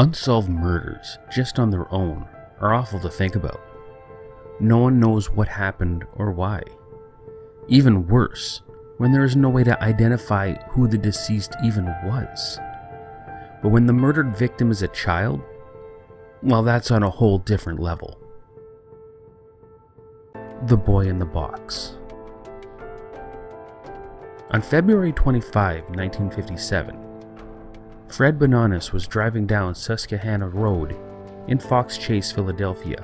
Unsolved murders, just on their own, are awful to think about. No one knows what happened or why. Even worse, when there is no way to identify who the deceased even was. But when the murdered victim is a child, well, that's on a whole different level. The Boy in the Box. On February 25, 1957, Fred Benonis was driving down Susquehanna Road in Fox Chase, Philadelphia,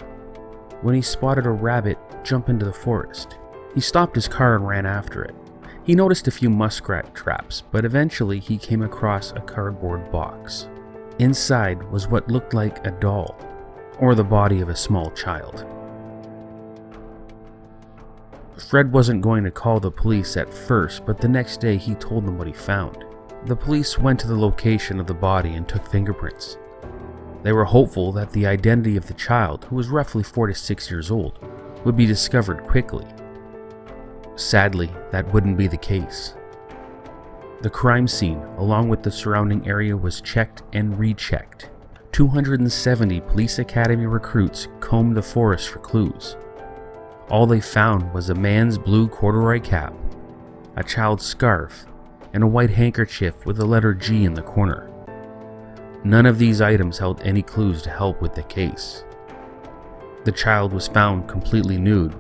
when he spotted a rabbit jump into the forest. He stopped his car and ran after it. He noticed a few muskrat traps, but eventually he came across a cardboard box. Inside was what looked like a doll, or the body of a small child. Fred wasn't going to call the police at first, but the next day he told them what he found. The police went to the location of the body and took fingerprints. They were hopeful that the identity of the child, who was roughly 4 to 6 years old, would be discovered quickly. Sadly, that wouldn't be the case. The crime scene, along with the surrounding area, was checked and rechecked. 270 police academy recruits combed the forest for clues. All they found was a man's blue corduroy cap, a child's scarf, and a white handkerchief with the letter G in the corner. None of these items held any clues to help with the case. The child was found completely nude,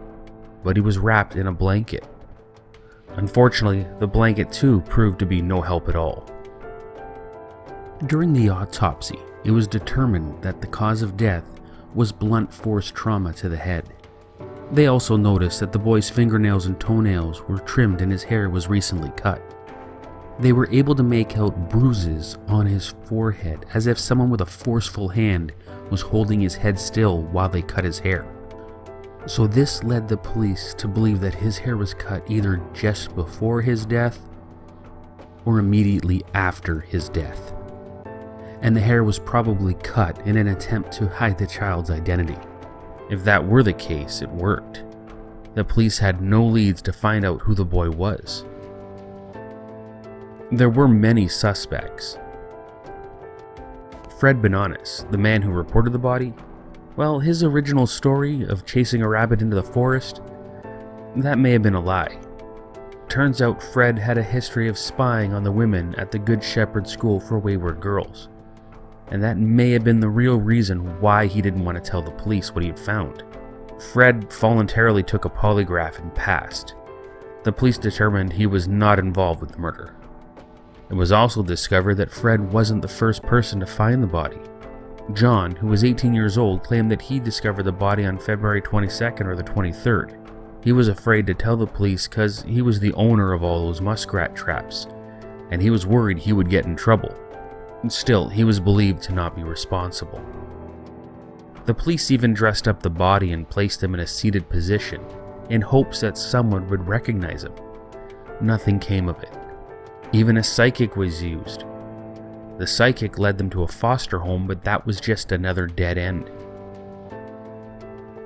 but he was wrapped in a blanket. Unfortunately, the blanket too proved to be no help at all. During the autopsy, it was determined that the cause of death was blunt force trauma to the head. They also noticed that the boy's fingernails and toenails were trimmed and his hair was recently cut. They were able to make out bruises on his forehead as if someone with a forceful hand was holding his head still while they cut his hair. So this led the police to believe that his hair was cut either just before his death or immediately after his death. And the hair was probably cut in an attempt to hide the child's identity. If that were the case, it worked. The police had no leads to find out who the boy was. There were many suspects. Fred Benonis, the man who reported the body, well, his original story of chasing a rabbit into the forest, that may have been a lie. Turns out Fred had a history of spying on the women at the Good Shepherd School for Wayward Girls and that may have been the real reason why he didn't want to tell the police what he had found. Fred voluntarily took a polygraph and passed. The police determined he was not involved with the murder. It was also discovered that Fred wasn't the first person to find the body. John, who was 18 years old, claimed that he discovered the body on February 22nd or the 23rd. He was afraid to tell the police because he was the owner of all those muskrat traps, and he was worried he would get in trouble. Still, he was believed to not be responsible. The police even dressed up the body and placed him in a seated position, in hopes that someone would recognize him. Nothing came of it. Even a psychic was used. The psychic led them to a foster home, but that was just another dead end.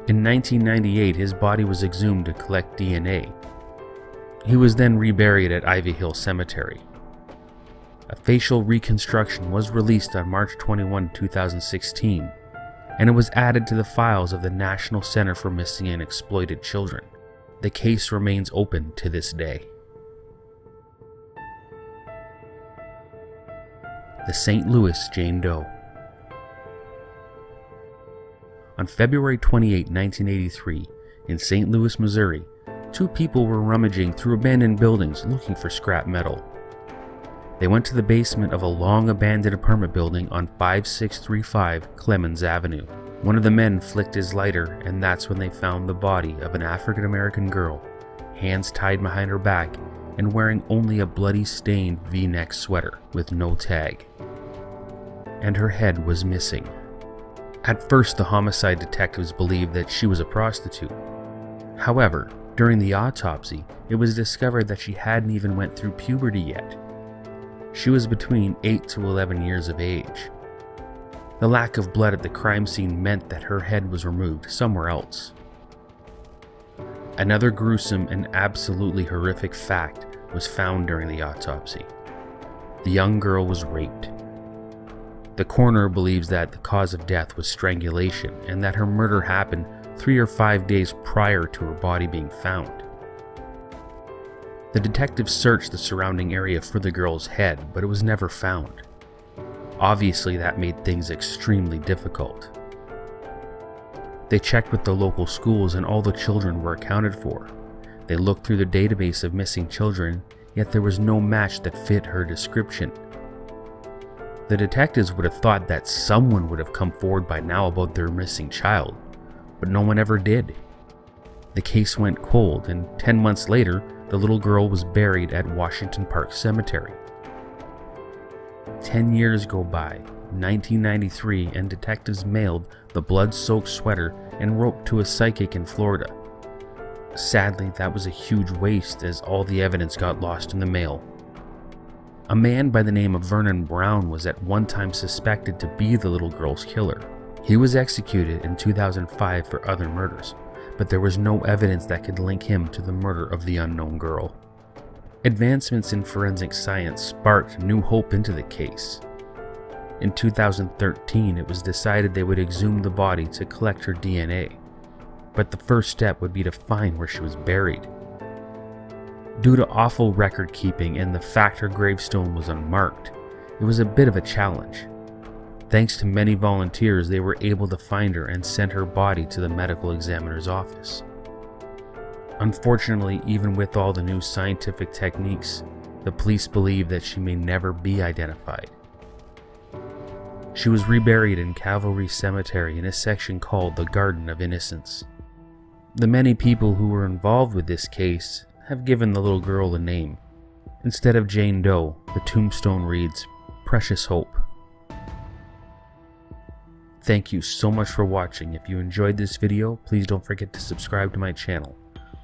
In 1998, his body was exhumed to collect DNA. He was then reburied at Ivy Hill Cemetery. A facial reconstruction was released on March 21, 2016, and it was added to the files of the National Center for Missing and Exploited Children. The case remains open to this day. The St. Louis Jane Doe. On February 28, 1983, in St. Louis, Missouri, two people were rummaging through abandoned buildings looking for scrap metal. They went to the basement of a long abandoned apartment building on 5635 Clemens Avenue. One of the men flicked his lighter, and that's when they found the body of an African American girl, hands tied behind her back and wearing only a bloody stained v neck sweater with no tag. And her head was missing. At first, the homicide detectives believed that she was a prostitute. However, during the autopsy, it was discovered that she hadn't even went through puberty yet she was between 8 to 11 years of age. The lack of blood at the crime scene meant that her head was removed somewhere else. Another gruesome and absolutely horrific fact was found during the autopsy. The young girl was raped. The coroner believes that the cause of death was strangulation and that her murder happened three or five days prior to her body being found. The detectives searched the surrounding area for the girl's head, but it was never found. Obviously, that made things extremely difficult. They checked with the local schools and all the children were accounted for. They looked through the database of missing children, yet there was no match that fit her description. The detectives would have thought that someone would have come forward by now about their missing child, but no one ever did. The case went cold, and 10 months later, the little girl was buried at Washington Park Cemetery. 10 years go by, 1993, and detectives mailed the blood soaked sweater and rope to a psychic in Florida. Sadly, that was a huge waste as all the evidence got lost in the mail. A man by the name of Vernon Brown was at one time suspected to be the little girl's killer. He was executed in 2005 for other murders, but there was no evidence that could link him to the murder of the unknown girl. Advancements in forensic science sparked new hope into the case. In 2013, it was decided they would exhume the body to collect her DNA, but the first step would be to find where she was buried. Due to awful record keeping and the fact her gravestone was unmarked, it was a bit of a challenge. Thanks to many volunteers, they were able to find her and send her body to the medical examiner's office. Unfortunately, even with all the new scientific techniques, the police believe that she may never be identified. She was reburied in Calvary Cemetery in a section called the Garden of Innocence. The many people who were involved with this case have given the little girl a name. Instead of Jane Doe, the tombstone reads Precious Hope. Thank you so much for watching. If you enjoyed this video, please don't forget to subscribe to my channel.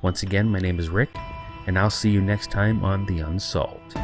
Once again, my name is Rick, and I'll see you next time on The Unsolved.